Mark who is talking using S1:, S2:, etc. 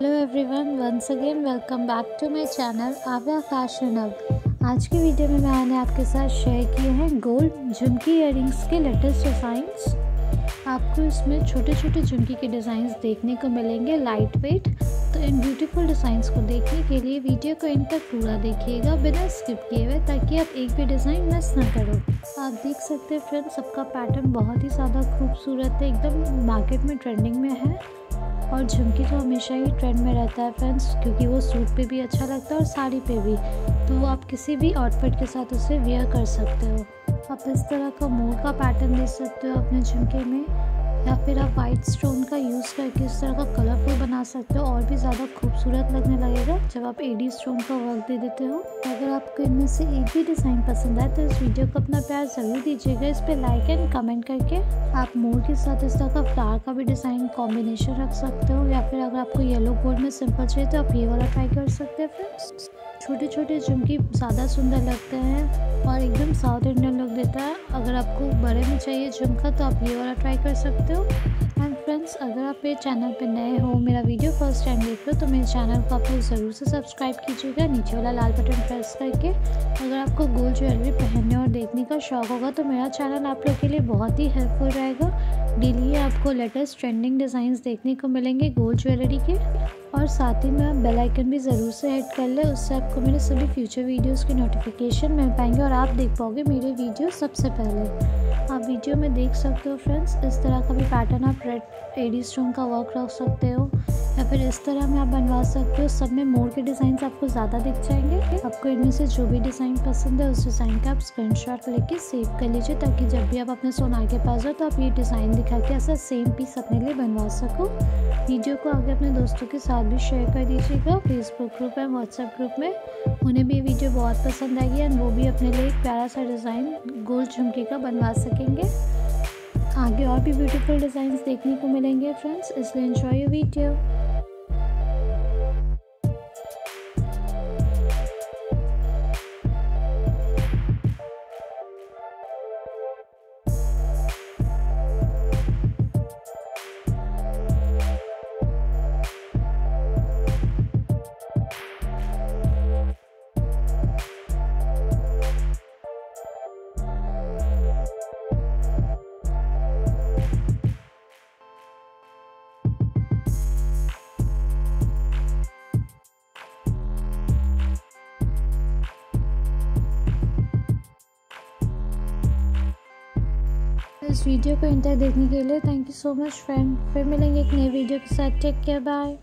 S1: Hello everyone once again welcome back to my channel Aavya fashion अब आज की video में मैंने आपके साथ शेयर किए हैं गोल्ड झुमकी इयर के लेटेस्ट डिज़ाइंस आपको इसमें छोटे छोटे झुमकी के डिज़ाइंस देखने को मिलेंगे लाइट वेट तो इन ब्यूटीफुल डिज़ाइंस को देखने के लिए वीडियो को इन तक पूरा देखिएगा, बिना स्किप किए हुए, ताकि आप एक भी डिज़ाइन मिस ना करो। आप देख सकते हैं फ्रेंड्स सबका पैटर्न बहुत ही ज़्यादा खूबसूरत है, एकदम मार्केट में ट्रेंडिंग में है। और झुमकी तो हमेशा ही ट्रेंड में रहता है फ्रेंड्स क्योंकि वो सूट पे भी अच्छा लगता है और साड़ी पे भी। तो आप किसी भी आउटफिट के साथ उसे वेयर कर सकते हो। आप इस तरह का मोर का पैटर्न दे सकते हो अपने झुमके में। या फिर आप वाइट स्टोन का यूज़ करके इस तरह का कलरफुल बना सकते हो और भी ज़्यादा खूबसूरत लगने लगेगा। जब आप एडी स्टोन का वर्क दे देते हो, अगर आपको इनमें से एक भी डिज़ाइन पसंद आए तो इस वीडियो को अपना प्यार ज़रूर दीजिएगा। इस पर लाइक एंड कमेंट करके आप मोर के साथ इस तरह का फ्लावर का भी डिज़ाइन कॉम्बिनेशन रख सकते हो। या फिर अगर आपको येलो गोल्ड में सिंपल चाहिए तो आप ये वाला ट्राई कर सकते हैं फ्रेंड्स छोटे छोटे झुमकी ज़्यादा सुंदर लगते हैं और एकदम साउथ इंडियन लुक देता है। अगर आपको बड़े में चाहिए झुमका तो आप ये वाला ट्राई कर सकते हो। एंड फ्रेंड्स अगर आप मेरे चैनल पे नए हो, मेरा वीडियो फ़र्स्ट टाइम देख रहे हो तो मेरे चैनल को आप लोग ज़रूर से सब्सक्राइब कीजिएगा। नीचे वाला लाल बटन प्रेस करके अगर आपको गोल्ड ज्वेलरी पहनने और देखने का शौक होगा तो मेरा चैनल आप लोग के लिए बहुत ही हेल्पफुल रहेगा। डेली आपको लेटेस्ट ट्रेंडिंग डिज़ाइंस देखने को मिलेंगे गोल्ड ज्वेलरी के। और साथ ही में आप बेल आइकन भी ज़रूर से ऐड कर लें, उससे आपको मेरे सभी फ्यूचर वीडियोस की नोटिफिकेशन मिल पाएँगे और आप देख पाओगे मेरे वीडियो सबसे पहले। आप वीडियो में देख सकते हो फ्रेंड्स इस तरह का भी पैटर्न आप रेड एडी स्टोन का वर्क रख सकते हो। या फिर इस तरह में आप बनवा सकते हो। सब में मोर के डिज़ाइन आपको ज़्यादा दिख जाएँगे। आपको इनमें से जो भी डिज़ाइन पसंद है, उस डिज़ाइन का आप स्क्रीन शॉट लेके सेव कर लीजिए, ताकि जब भी आप अपने सोनार के पास हो तो आप ये डिज़ाइन दिखा के ऐसा सेम पीस अपने लिए बनवा सको। वीडियो को आगे अपने दोस्तों के साथ भी शेयर कर दीजिएगा। Facebook group and WhatsApp group में। उन्हें भी ये वीडियो बहुत पसंद आएगी एंड वो भी अपने लिए एक प्यारा सा डिज़ाइन गोल झुमके का बनवा सकेंगे। आगे और भी ब्यूटीफुल डिज़ाइंस देखने को मिलेंगे फ्रेंड्स इसलिए इन्जॉय वीडियो इस वीडियो को इंटर देखने के लिए thank you so much friend फिर मिलेंगे एक नए वीडियो के साथ टेक केयर बाय